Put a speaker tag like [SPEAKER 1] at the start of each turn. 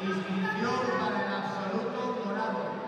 [SPEAKER 1] Inscripción para el absoluto morado.